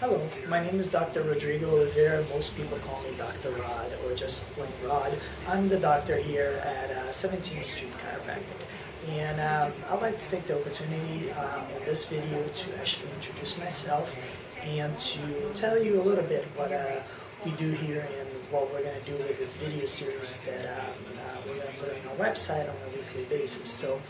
Hello, my name is Dr. Rodrigo Oliveira. Most people call me Dr. Rod or just plain Rod. I'm the doctor here at uh, 17th Street Chiropractic. And um, I'd like to take the opportunity um, in this video to actually introduce myself and to tell you a little bit what uh, we do here and what we're going to do with this video series that um, uh, we're going to put on our website on a weekly basis. So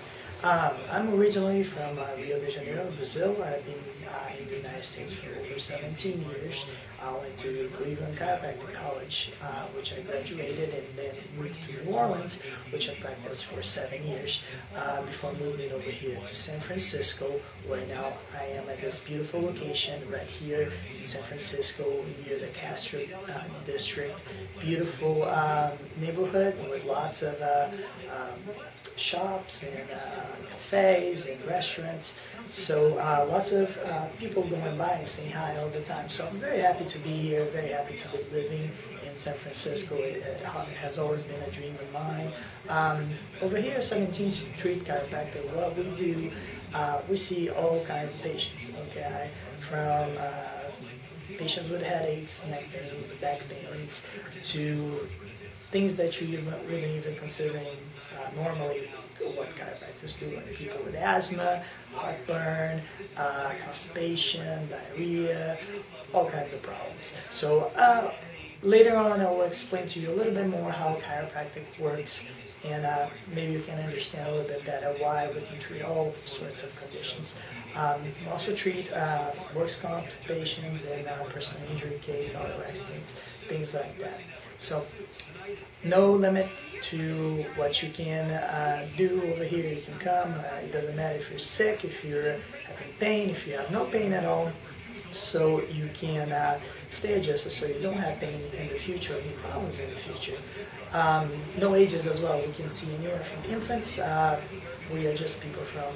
um, I'm originally from uh, Rio de Janeiro, Brazil. I've been uh, in the United States for over 17 years. I went to Cleveland Chiropractic College, uh, which I graduated, and then moved to New Orleans, which I practiced for seven years, uh, before moving over here to San Francisco, where now I am at this beautiful location right here in San Francisco, near the Castro uh, district. Beautiful um, neighborhood with lots of uh, um, shops and cafes and restaurants. So uh, lots of uh, people going by and saying hi all the time. So I'm very happy to be here, very happy to be living in San Francisco. It, it has always been a dream of mine. Um, over here, 17th Street Chiropractic, what we do, uh, we see all kinds of patients, okay? From uh, patients with headaches, neck pains, back pains, to things that you wouldn't even consider uh, normally what chiropractors do, like people with asthma, heartburn, uh, constipation, diarrhea, all kinds of problems. So uh, later on, I will explain to you a little bit more how chiropractic works, and uh, maybe you can understand a little bit better why we can treat all sorts of conditions. Um, we also treat uh, works comp patients and uh, personal injury cases, auto accidents, things like that. So no limit to what you can uh, do over here. You can come. Uh, it doesn't matter if you're sick, if you're having pain, if you have no pain at all. So you can uh, stay adjusted so you don't have pain in the future, any problems in the future. Um, no ages as well. We can see anywhere from infants. Uh, we adjust people from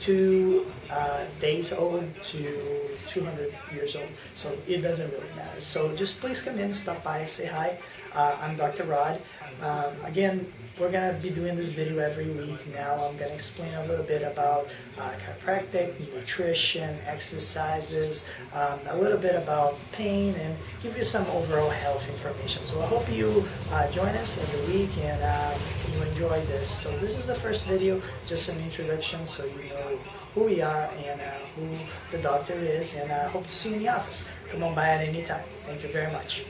two uh, days old to 200 years old. So it doesn't really matter. So just please come in, stop by, say hi. Uh, I'm Dr. Rod. Um, again, we're going to be doing this video every week now. I'm going to explain a little bit about uh, chiropractic, nutrition, exercises, um, a little bit about pain, and give you some overall health information. So I hope you uh, join us every week and um, you enjoy this. So this is the first video, just an introduction so you know who we are and uh, who the doctor is, and I hope to see you in the office. Come on by at any time. Thank you very much.